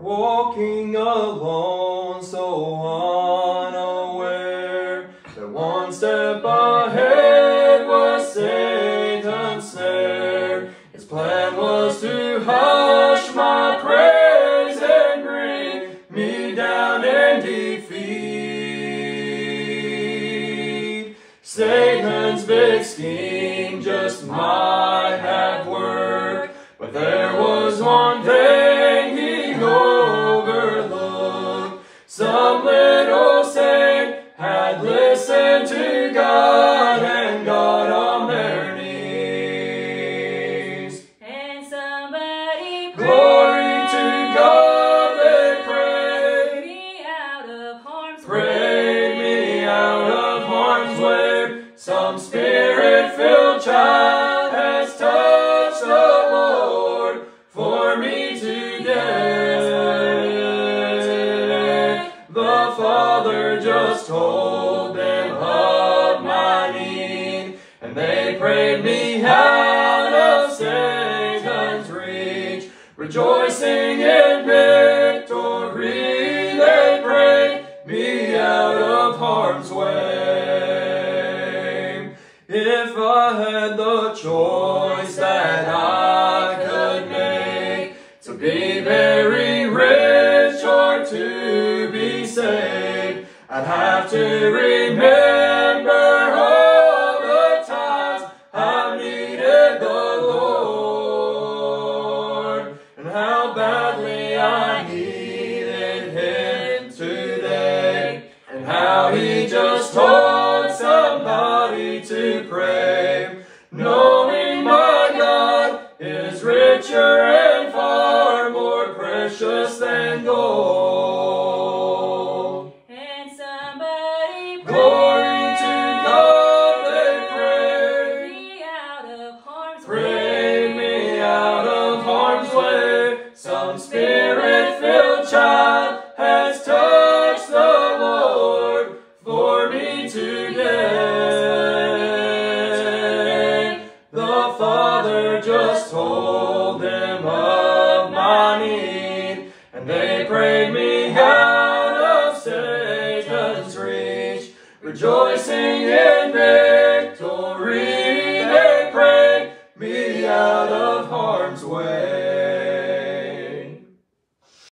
walking alone so unaware that one step ahead was Satan's snare. His plan was to hush my praise and bring me down in defeat. Satan's big scheme just might Some spirit-filled child has touched the Lord for me today. The Father just told them of my need, and they prayed me out of Satan's reach. Rejoicing in If I had the choice that I could make to be very rich or to be saved, I'd have to remember all the times I needed the Lord and how badly I needed Him today, and how He just told Spirit-filled child has touched the Lord for me today. The Father just told them of my need, and they prayed me out of Satan's reach, rejoicing in victory. They prayed me out of harm's way.